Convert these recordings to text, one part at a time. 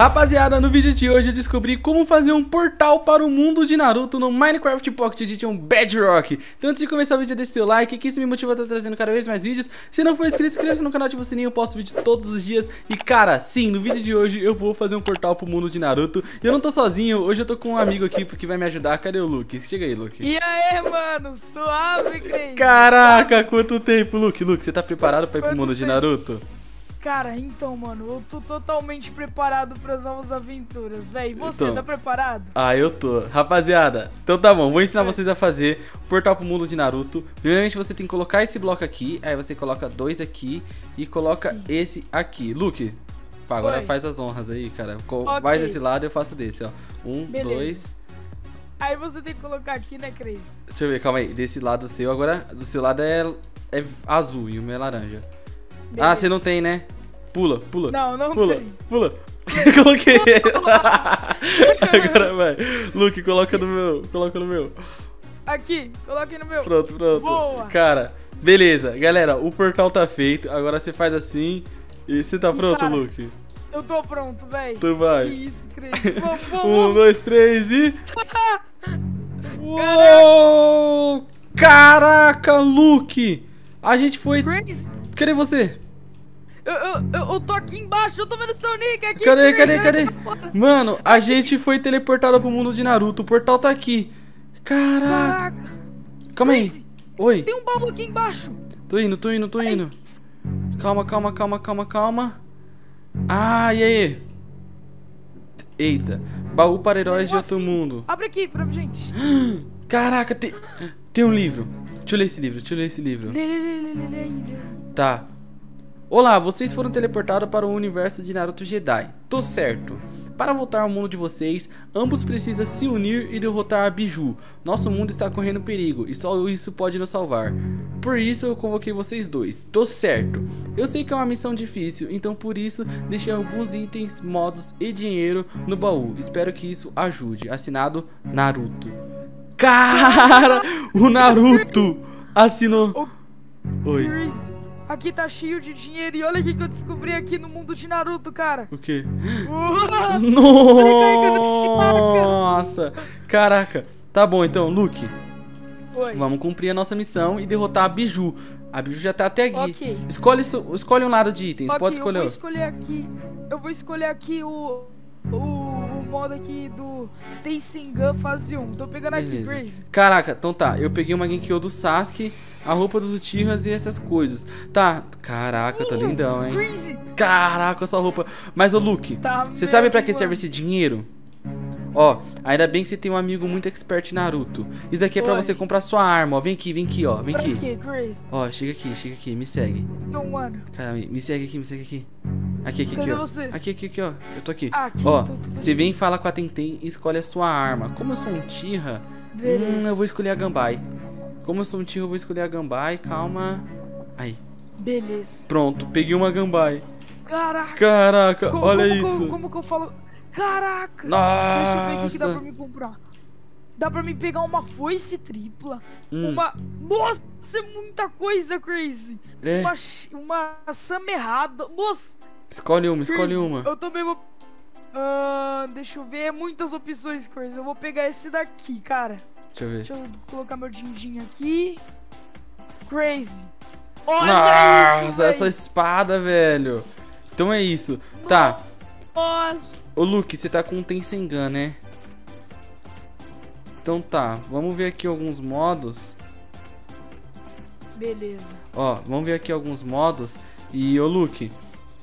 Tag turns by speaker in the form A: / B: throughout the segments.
A: Rapaziada, no vídeo de hoje eu descobri como fazer um portal para o mundo de Naruto no Minecraft Pocket Edition Bedrock. Então antes de começar o vídeo, deixe seu like, que isso me motiva a estar trazendo cada vez mais vídeos. Se não for inscrito, inscreva-se no canal, ativa o sininho, eu posto vídeo todos os dias. E cara, sim, no vídeo de hoje eu vou fazer um portal para o mundo de Naruto. E eu não tô sozinho, hoje eu tô com um amigo aqui que vai me ajudar. Cadê o Luke? Chega aí, Luke.
B: E aí, mano? Suave, Crazy.
A: Caraca, quanto tempo, Luke. Luke, você tá preparado para ir pro mundo de Naruto?
B: Cara, então, mano, eu tô totalmente preparado para as novas aventuras, velho. Você
A: Então.
B: tá preparado?
A: Ah, eu tô. Rapaziada, então tá bom, vou ensinar vocês a fazer o portal pro mundo de Naruto. Primeiramente você tem que colocar esse bloco aqui, aí você coloca dois aqui e coloca
B: Sim.
A: esse aqui. Luke, pá, agora
B: Oi.
A: faz as honras aí, cara. Co-
B: Ok.
A: Faz desse lado eu faço desse, ó. Um,
B: Beleza.
A: dois.
B: Aí você tem que colocar aqui, né, Crazy?
A: Deixa eu ver, calma aí. Desse lado seu, agora do seu lado é, é azul e o meu é laranja. Ah,
B: Beleza.
A: você não tem, né? Pula, pula.
B: Não, não
A: Pula,
B: tem.
A: pula. Coloquei. Agora vai. Luke, coloca no meu. Coloca no meu.
B: Aqui, coloque no meu.
A: Pronto, pronto.
B: Boa.
A: Cara, beleza. Galera, o portal tá feito. Agora você faz assim. E você tá pronto,
B: Cara,
A: Luke?
B: Eu tô pronto, velho.
A: Então vai.
B: Que isso, vamos,
A: Um, dois, três e. Uou! Caraca, Luke! A gente foi.
B: Crazy,
A: Cadê você?
B: eu, eu, eu, tô aqui embaixo, eu tô vendo seu nick aqui.
A: Cadê, cadê, cadê? Mano, a gente foi teleportado pro mundo de Naruto. O portal tá aqui. Caraca.
B: Caraca.
A: Calma aí. Oi.
B: Tem um baú aqui embaixo.
A: Tô indo, tô indo, tô indo. Calma, calma, calma, calma, calma. Ah, e aí? Eita. Baú para heróis de outro mundo.
B: Abre aqui pra gente.
A: Caraca, tem, tem um livro. Deixa eu ler esse livro, deixa eu ler esse livro.
B: Lê, lê, lê, lê, lê.
A: Tá. Olá, vocês foram teleportados para o universo de Naruto Jedi. Tô certo. Para voltar ao mundo de vocês, ambos precisam se unir e derrotar a Biju. Nosso mundo está correndo perigo e só isso pode nos salvar. Por isso eu convoquei vocês dois. Tô certo. Eu sei que é uma missão difícil, então por isso deixei alguns itens, modos e dinheiro no baú. Espero que isso ajude. Assinado Naruto. Cara, o Naruto assinou. Oi.
B: Aqui tá cheio de dinheiro e olha o que eu descobri aqui no mundo de Naruto, cara.
A: O quê?
B: Uau!
A: Nossa! Caraca. Tá bom então, Luke.
B: Oi.
A: Vamos cumprir a nossa missão e derrotar a Biju. A Biju já tá até aqui.
B: Ok.
A: Escolhe, escolhe um lado de itens.
B: Ok,
A: Pode
B: Eu
A: escolher.
B: vou
A: um.
B: escolher aqui. Eu vou escolher aqui. O, o modo aqui do Tensengan fase 1. Tô pegando aqui,
A: Beleza.
B: Grace.
A: Caraca, então tá. Eu peguei uma Genkyo do Sasuke, a roupa dos Uchihas e essas coisas. Tá. Caraca, tá lindão, hein?
B: Grace!
A: Caraca, essa roupa. Mas, ô Luke,
B: Tá
A: você sabe pra que
B: mesmo,
A: serve esse dinheiro? Ó, ainda bem que você tem um amigo muito expert em Naruto. Isso daqui é pra
B: Oi.
A: você comprar sua arma, ó. Vem aqui, vem aqui, ó. Vem
B: Pra
A: aqui.
B: quê?
A: Ó, chega aqui, chega aqui, me segue.
B: Então, mano.
A: Cara, me me segue aqui, me segue aqui. Aqui, aqui,
B: Cadê
A: aqui, ó. Aqui, aqui, aqui, ó. Eu tô aqui.
B: Aqui,
A: ó,
B: tô- tô
A: você vem, fala com a Tenten e escolhe a sua arma. Como eu sou um Tira, hum, eu vou escolher a Gambai. Como eu sou um Tira, eu vou escolher a Gambai. Calma. Aí,
B: Beleza.
A: pronto, peguei uma Gambai.
B: Caraca.
A: Caraca,
B: Co-
A: olha
B: como,
A: isso.
B: Como, como que eu falo? Caraca. Deixa eu ver o que, que dá
A: Nossa.
B: pra me comprar. Dá pra me pegar uma foice tripla.
A: Hum,
B: Uma. Nossa, é muita coisa, Crazy.
A: é,
B: Uma, uma Sam errada. Nossa.
A: Escolhe uma, escolhe
B: Crazy,
A: uma.
B: Eu também vou. Ah, deixa eu ver. Muitas opções, Crazy. Eu vou pegar esse daqui, cara.
A: Deixa eu ver.
B: Deixa eu colocar meu din-din aqui. Crazy. Olha isso,
A: Nossa, essa
B: véi.
A: espada, velho. Então é isso. Tá,
B: Nossa.
A: Ô Luke, você tá com um Tensengan, né? Então tá, vamos ver aqui alguns modos.
B: Beleza.
A: Ó, vamos ver aqui alguns modos. E ô Luke,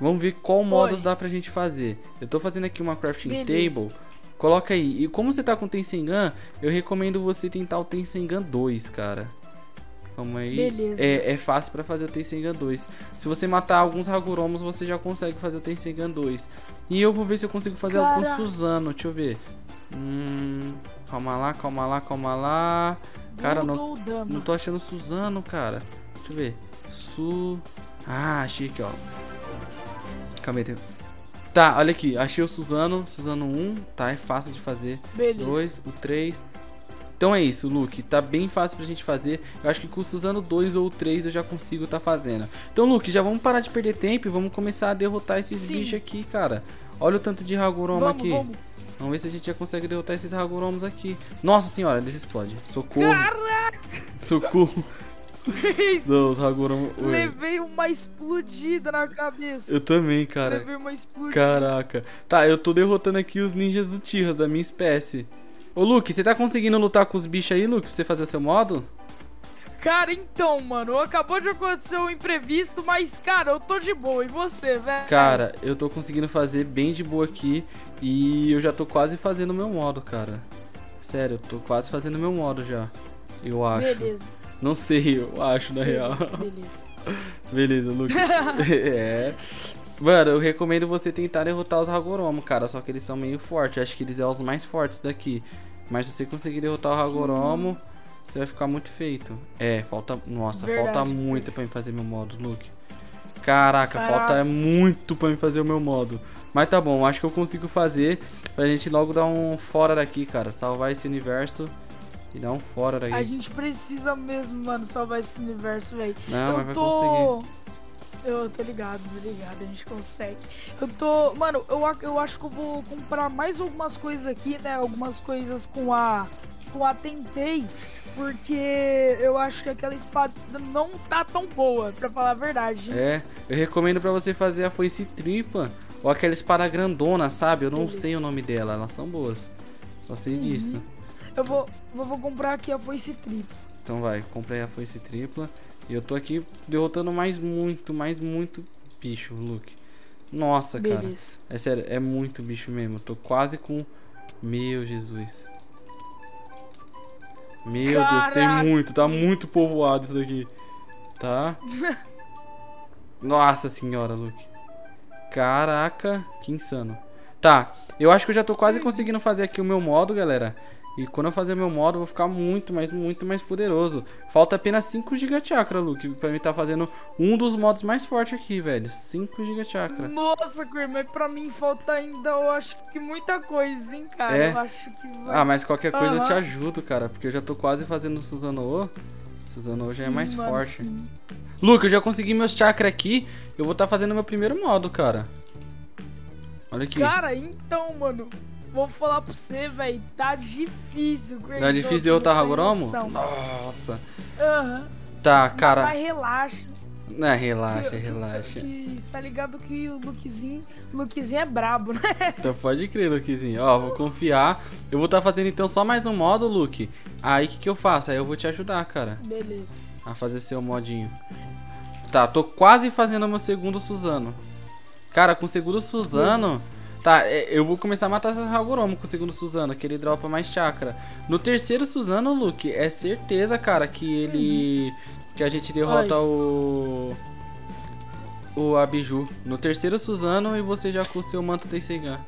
A: vamos ver qual modos
B: Oi.
A: dá pra gente fazer. Eu tô fazendo aqui uma crafting
B: Beleza.
A: table. Coloca aí. E como você tá com o Tensengan, eu recomendo você tentar o Tensengan 2, cara. Calma aí.
B: Beleza.
A: É, é fácil pra fazer o Tensengan 2. Se você matar alguns Haguromos, você já consegue fazer o Tensengan 2. E eu vou ver se eu consigo fazer algo com
B: Caraca.
A: Suzano. Deixa eu ver. Hum, calma lá, calma lá, calma lá. Cara, não, não tô achando Suzano, cara. Deixa eu ver. Su. Ah, achei aqui, ó. Calma aí. Tem... Tá, olha aqui. Achei o Suzano. Suzano 1. Tá, é fácil de fazer.
B: Beleza.
A: 2, o 3. Então é isso, Luke. Tá bem fácil pra gente fazer. Eu acho que custa usando dois ou três eu já consigo tá fazendo. Então, Luke, já vamos parar de perder tempo e vamos começar a derrotar esses
B: Sim.
A: bichos aqui, cara. Olha o tanto de Hagoromo
B: Vamos,
A: aqui.
B: vamos.
A: Vamos ver se a gente já consegue derrotar esses Hagoromos aqui. Nossa senhora, eles explodem. Socorro.
B: Caraca!
A: Socorro. Não, os. Oi.
B: Levei uma explodida na cabeça.
A: Eu também, cara.
B: Levei uma explodida.
A: Caraca. Tá, eu tô derrotando aqui os ninjas do Tirras, da minha espécie. Ô, Luke, você tá conseguindo lutar com os bichos aí, Luke, pra você fazer o seu modo?
B: Cara, então, mano, acabou de acontecer um imprevisto, mas, cara, eu tô de boa. E você, velho?
A: Cara, eu tô conseguindo fazer bem de boa aqui e eu já tô quase fazendo o meu modo, cara. Sério, eu tô quase fazendo o meu modo já. Eu acho.
B: Beleza.
A: Não sei, eu acho, na real.
B: Beleza.
A: Beleza, Luke. é. Mano, eu recomendo você tentar derrotar os Hagoromo, cara. Só que eles são meio fortes. Acho que eles são os mais fortes daqui. Mas se você conseguir derrotar o. Hagoromo, você vai ficar muito feito. É, falta. Nossa,
B: Verdade.
A: falta muito pra mim fazer meu modo, Luke. Caraca,
B: Caraca.
A: falta muito pra mim fazer o meu modo. Mas tá bom, acho que eu consigo fazer pra gente logo dar um fora daqui, cara. Salvar esse universo e dar um fora daqui.
B: A gente precisa mesmo, mano, salvar esse universo, velho.
A: Não, mas
B: eu
A: vai
B: tô.
A: conseguir.
B: Eu tô ligado, tô ligado, a gente consegue. Eu tô. Mano, eu, eu acho que eu vou comprar mais algumas coisas aqui, né? Algumas coisas com a. Com a Tentei. Porque eu acho que aquela espada não tá tão boa, pra falar a verdade.
A: É, eu recomendo pra você fazer a foice tripla ou aquela espada grandona, sabe? Eu não
B: Beleza.
A: sei o nome dela, elas são boas. Só sei disso.
B: Eu vou, vou, vou comprar aqui a foice tripla.
A: Então vai, comprei a foice tripla e eu tô aqui derrotando mais muito, mais muito bicho, Luke. Nossa, cara.
B: Beleza.
A: É sério, é muito bicho mesmo. Eu tô quase com. Meu Jesus. Meu Deus, tem
B: Caraca.
A: muito, tá muito povoado isso aqui. Tá? Nossa senhora, Luke. Caraca, que insano. Tá, eu acho que eu já tô quase conseguindo fazer aqui o meu modo, galera. E quando eu fazer meu modo, eu vou ficar muito, mas muito mais poderoso. Falta apenas 5 GB chakra, Luke, pra mim tá fazendo um dos modos mais fortes aqui, velho. 5 GB chakra.
B: Nossa, Cor, mas pra mim falta ainda, eu acho que muita coisa, hein, cara.
A: É?
B: Eu acho que vai.
A: Ah, mas qualquer coisa eu te ajudo, cara, porque eu já tô quase fazendo Suzano. Suzano já é mais
B: mano,
A: forte.
B: sim.
A: Luke, eu já consegui meus chakra aqui. Eu vou estar fazendo meu primeiro modo, cara. Olha aqui.
B: Cara, então, mano, vou falar pra você, velho, tá difícil.
A: Não é difícil derrotar Hagoromo?
B: noção.
A: Nossa.
B: Aham.
A: Tá, cara.
B: Mas relaxa.
A: Não, relaxa,
B: que-
A: relaxa.
B: Que, tá ligado que o Lukezinho, Lukezinho é brabo, né?
A: Então pode crer, Lukezinho. Ó, vou confiar. Eu vou estar fazendo então só mais um modo, Luke. Aí o que, que eu faço? Aí eu vou te ajudar, cara.
B: Beleza.
A: a fazer seu modinho. Tá, tô quase fazendo o meu segundo Suzano. Cara, com o segundo Suzano. Tá, é, eu vou começar a matar Hagoromo com o segundo Suzano, que ele dropa mais chakra. No terceiro Suzano, Luke, é certeza, cara, que ele. Que a gente derrota
B: Ai.
A: o. O Abiju. No terceiro Suzano e você já com o seu manto Tenseigan.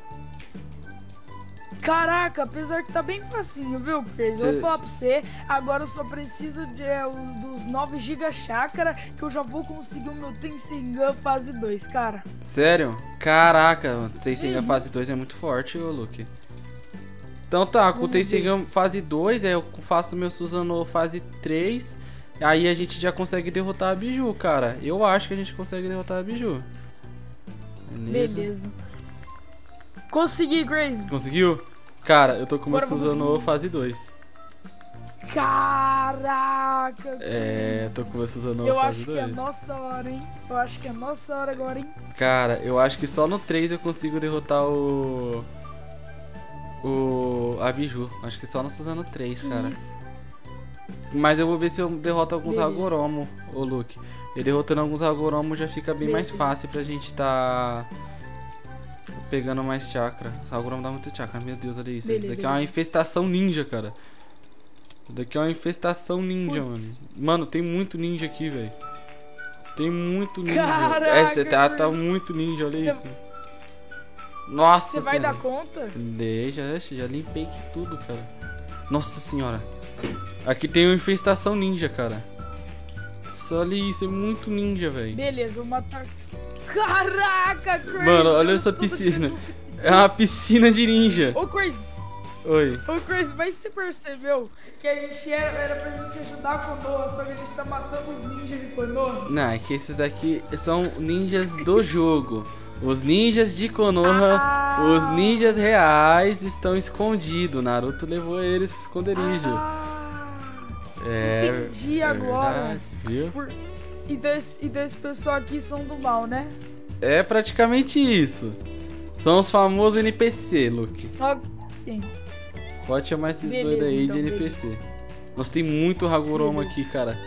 B: Caraca, apesar que tá bem facinho, viu, Crazy? Eu
A: Cê-
B: vou falar pra você, agora eu só preciso de, é, dos 9 GB chakra, que eu já vou conseguir o meu Tensengan fase 2, cara.
A: Sério? Caraca, Tenseigan
B: Uhum.
A: fase 2 é muito forte, ô Luke. Então tá, com o
B: Vamos
A: Tenseigan fase 2, aí eu faço meu Suzano fase 3. Aí a gente já consegue derrotar a Biju, cara. Eu acho que a gente consegue derrotar a Biju.
B: Beleza. Consegui, Grace.
A: Conseguiu? Cara, eu tô com
B: vamos
A: Suzano fase 2.
B: Caraca,
A: É, tô com o meu Suzano
B: Eu
A: fase
B: acho que é
A: 2.
B: nossa hora, hein? Eu acho que é nossa hora agora, hein?
A: Cara, eu acho que só no 3 eu consigo derrotar o. O. A Biju. Acho que só no Suzano 3, cara.
B: Isso.
A: Mas eu vou ver se eu derroto alguns
B: Beleza.
A: Hagoromo, ô Luke. E derrotando alguns Hagoromo já fica bem mais
B: Beleza.
A: fácil pra gente tá. Pegando mais chakra. O Hagoromo dá muito chakra, meu Deus, olha isso. Isso
B: Beleza,
A: daqui é uma infestação ninja, cara. Isso daqui é uma infestação ninja,
B: Putz.
A: mano. Mano, tem muito ninja aqui, velho. Tem muito ninja.
B: Caraca,
A: é, você tá, tá muito ninja, olha
B: Cê-
A: isso. Nossa
B: Você vai
A: senhora.
B: dar conta?
A: Deixa, deixa, já limpei aqui tudo, cara. Nossa senhora. Aqui tem uma infestação ninja, cara. Só ali isso, é muito ninja, velho.
B: Beleza, vou matar. Caraca, Crazy!
A: Mano, olha essa piscina. É uma piscina de ninja.
B: Ô, Crazy!
A: Oi.
B: Ô, Chris, mas você percebeu que a gente era, era pra gente ajudar a Konoha, só que a gente tá matando os ninjas de Konoha?
A: Não, é que esses daqui são ninjas do jogo. Os ninjas de Konoha,
B: Ah.
A: os ninjas reais estão escondidos. Naruto levou eles pro esconderijo.
B: Ah,
A: é,
B: entendi
A: é
B: agora.
A: verdade, viu?
B: por- E desse, e desse pessoal aqui são do mal, né?
A: É praticamente isso. São os famosos NPC, Luke.
B: Ok.
A: Pode chamar esses
B: Beleza,
A: dois aí
B: então,
A: de NPC.
B: beleza.
A: Nós tem muito Hagoromo
B: Beleza.
A: aqui, cara.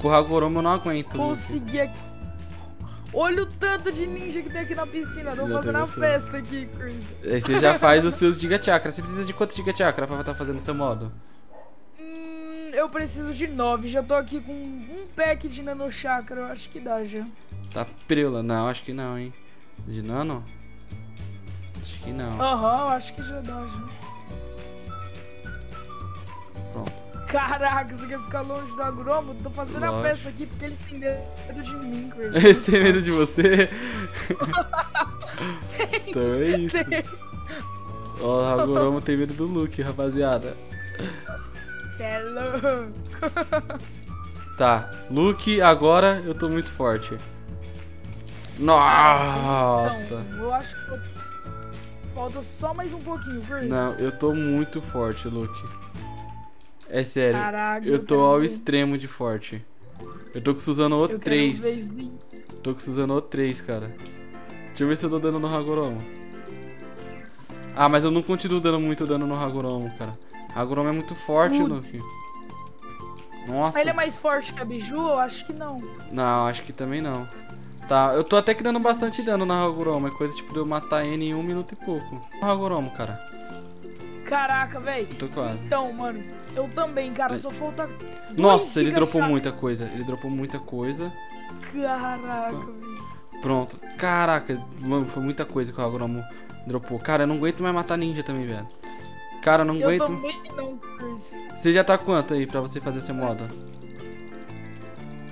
A: Com o Hagoromo eu não aguento, Luke.
B: Consegui aqui. Olha o tanto de ninja que tem aqui na piscina. Tô
A: Já
B: fazendo
A: tem
B: a
A: você.
B: festa aqui, Chris.
A: Aí você já faz os seus Giga Chakra. Você precisa de quanto Giga Chakra pra estar fazendo o seu modo?
B: Eu preciso de nove. Já tô aqui com um pack de nano chakra. Eu acho que dá já.
A: Tá preula? Não, acho que não, hein. De nano? Acho que não.
B: Aham, eu acho que já dá já.
A: Pronto.
B: Caraca, você quer ficar longe do Agromo? Tô fazendo a
A: Lógico.
B: festa aqui porque eles têm medo de mim, Chris.
A: Esse tem medo de você? então é isso. Ó, o Hagoromo tem medo do Luke, rapaziada.
B: Cê é louco.
A: Tá, Luke, agora eu tô muito forte. Nossa!
B: Então, eu acho que falta só mais um pouquinho, Chris.
A: Não, eu tô muito forte, Luke. É sério,
B: Caraca,
A: eu tô ao
B: ver.
A: extremo de forte. Eu tô com Suzano o
B: Eu quero
A: 3.
B: ver esse-
A: Tô com Suzano o 3, cara. Deixa eu ver se eu tô dando no Hagoromo. Ah, mas eu não continuo dando muito dano no Hagoromo, cara. Hagoromo é muito forte,
B: Muito.
A: Luke. Nossa.
B: Ele é mais forte que a Biju? Eu acho que não.
A: Não, acho que também não. Tá, eu tô até que dando bastante dano na Hagoromo. É coisa tipo de eu matar ele em um minuto e pouco. Hagoromo, cara.
B: Caraca, velho.
A: Tô quase.
B: Então, mano, eu também, cara. Só falta.
A: Nossa, ele dropou
B: Chakra.
A: muita coisa. Ele dropou muita coisa.
B: Caraca, velho.
A: Pronto. Caraca, mano, foi muita coisa que o Hagoromo dropou. Cara, eu não aguento mais matar ninja também, velho. Cara, eu não
B: Eu
A: aguento.
B: não.
A: Você já tá quanto aí pra você fazer esse modo?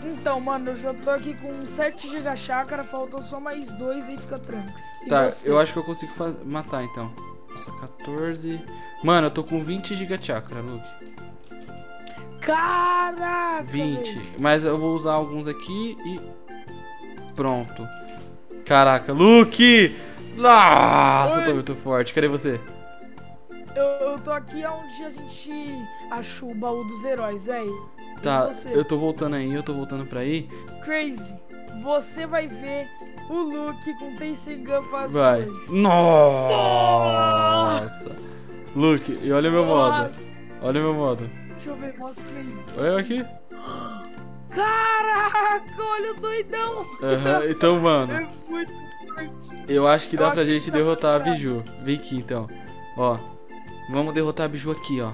B: Então, mano, eu já tô aqui com 7 GB chácara, faltam só mais dois e fica tranks. E
A: Tá,
B: você?
A: eu acho que eu consigo matar então. Nossa, 14. Mano, eu tô com 20 GB chakra, Luke.
B: Caraca!
A: 20.
B: velho.
A: Mas eu vou usar alguns aqui e. Pronto. Caraca, Luke! Nossa, eu tô
B: Oi.
A: muito forte. Cadê você?
B: Eu, tô aqui onde a gente achou o baú dos heróis, velho.
A: Tá, eu tô voltando aí, eu tô voltando pra aí.
B: Crazy, você vai ver o Luke com Tensengan faz
A: Vai.
B: dois.
A: Nossa! Luke, e olha meu modo. Olha o meu modo.
B: Deixa eu ver, mostra aí.
A: Olha eu aqui.
B: Caraca, olha o doidão.
A: Aham, então, mano.
B: É muito forte.
A: Eu acho que dá pra gente derrotar a. Biju. Vem aqui então. Ó. Vamos derrotar a Biju aqui, ó.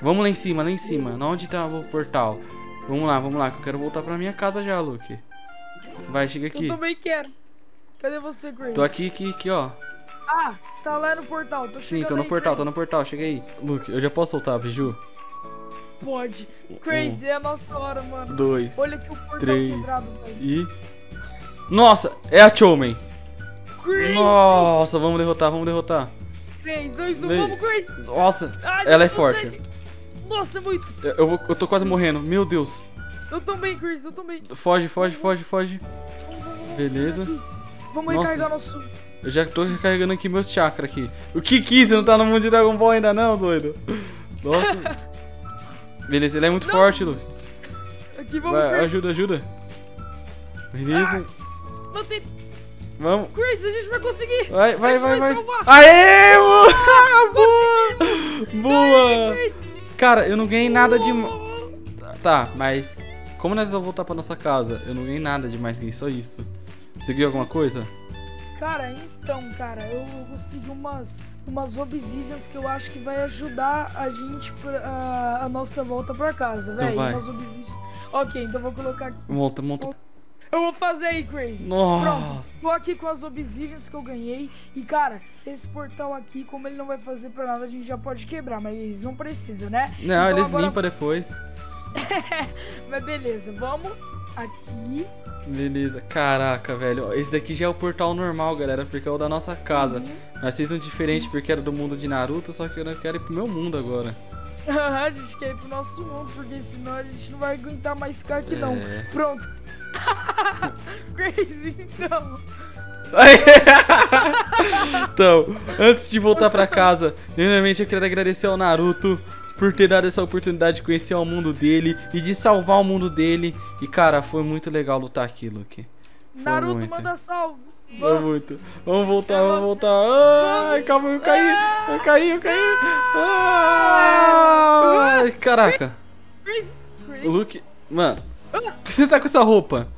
A: Vamos lá em cima, lá em cima. Na onde tá o portal? Vamos lá, vamos lá, que eu quero voltar pra minha casa já, Luke. Vai, chega aqui.
B: Eu também quero. Cadê você, Grace?
A: Tô aqui, aqui, aqui, ó.
B: Ah, você tá lá no portal. Tô
A: Sim, tô no
B: aí,
A: portal, tô
B: Grace.
A: no portal, chega aí. Luke, eu já posso soltar a Biju?
B: Pode. Crazy, é a nossa hora, mano.
A: Dois.
B: Olha que o portal
A: três.
B: quebrado, velho.
A: E. Nossa, é a Chomen.
B: Crazy!
A: Nossa, vamos derrotar, vamos derrotar.
B: 3, 2, 1,
A: Vem.
B: vamos, Grace!
A: Nossa,
B: Ai,
A: ela é forte.
B: consegue. Nossa, é muito.
A: Eu, eu vou, eu tô quase morrendo. Meu Deus.
B: Eu também, Chris, eu também.
A: Foge, foge, foge, foge.
B: Vamos, vamos, vamos,
A: Beleza.
B: Vamos
A: Nossa.
B: recarregar nosso.
A: Eu já tô recarregando aqui meu chakra aqui. O Kiki, você não tá no mundo de Dragon Ball ainda não, doido? Nossa. Beleza, ele é muito
B: Não.
A: forte, Luke.
B: Aqui, vamos,
A: Vai,
B: Chris.
A: ajuda, ajuda. Beleza.
B: Não tem.
A: Vamos.
B: Chris, a gente vai conseguir.
A: Vai, vai, vai, vai.
B: salvar.
A: Aê, boa! Boa! Cara, eu não ganhei nada de... Tá, mas... Como nós vamos voltar pra nossa casa? Eu não ganhei nada demais, ganhei só isso. Ganhou alguma coisa?
B: Cara, então, cara, eu consegui umas, umas obsidians que eu acho que vai ajudar a gente pra, a, a nossa volta pra casa,
A: Então
B: velho.
A: vai.
B: umas obsidians. Ok, então vou colocar aqui.
A: Monta, monta.
B: Eu vou fazer aí, Crazy.
A: Nossa.
B: Pronto, tô aqui com as obsidians que eu ganhei. E, cara, esse portal aqui, como ele não vai fazer pra nada, a gente já pode quebrar. Mas não precisa, né?
A: Não,
B: Então
A: eles
B: agora-
A: limpam depois.
B: Mas beleza, vamos aqui.
A: Beleza, caraca, velho. Esse daqui já é o portal normal, galera, porque é o da nossa casa.
B: Uhum.
A: Nós fizemos um diferente porque era do mundo de Naruto, só que eu não quero ir pro meu mundo agora.
B: a gente quer ir pro nosso mundo, porque senão a gente não vai aguentar mais ficar aqui, não.
A: É.
B: Pronto. Crazy, então.
A: então, antes de voltar pra casa, primeiramente eu quero agradecer ao Naruto por ter dado essa oportunidade de conhecer o mundo dele e de salvar o mundo dele. E cara, foi muito legal lutar aqui, Luke. Foi
B: Naruto
A: muito.
B: manda.
A: Foi
B: Vamos.
A: muito. Vamos voltar, vamos voltar. Ai, calma, eu caí. Eu caí, eu caí. Ai, caraca. O Luke. Mano, por que você tá com essa roupa?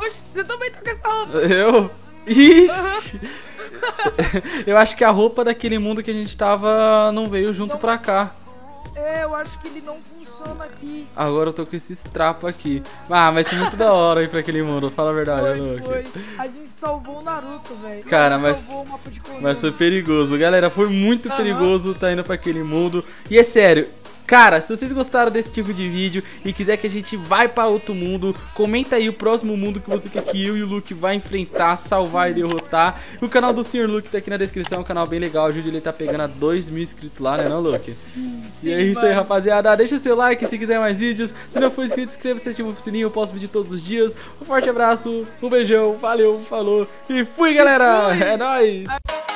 B: Oxe, você também tá com essa roupa.
A: Eu? Ixi. Eu acho que a roupa daquele mundo que a gente tava não veio junto
B: Não.
A: pra cá.
B: É, eu acho que ele não funciona aqui.
A: Agora eu tô com esses trapos aqui. Ah, mas foi muito da hora ir pra aquele mundo, fala a verdade,
B: Foi,
A: Luke.
B: foi. A gente salvou o Naruto, velho.
A: Cara, mas-
B: Salvou o mapa de Konoha.
A: Mas foi perigoso, galera. Foi muito perigoso tá indo pra aquele mundo. E é sério. Cara, se vocês gostaram desse tipo de vídeo e quiser que a gente vai pra outro mundo, comenta aí o próximo mundo que você quer que eu e o Luke vai enfrentar, salvar e derrotar. O canal do Sr. Luke tá aqui na descrição, é um canal bem legal. Ajude ele tá pegando a 2 mil inscritos lá, né, não, Luke?
B: Sim,
A: E é isso aí, rapaziada. Deixa seu like se quiser mais vídeos. Se não for inscrito, inscreva-se, ativa o sininho. Eu posto vídeo todos os dias. Um forte abraço, um beijão, valeu, falou e fui, galera! É nóis!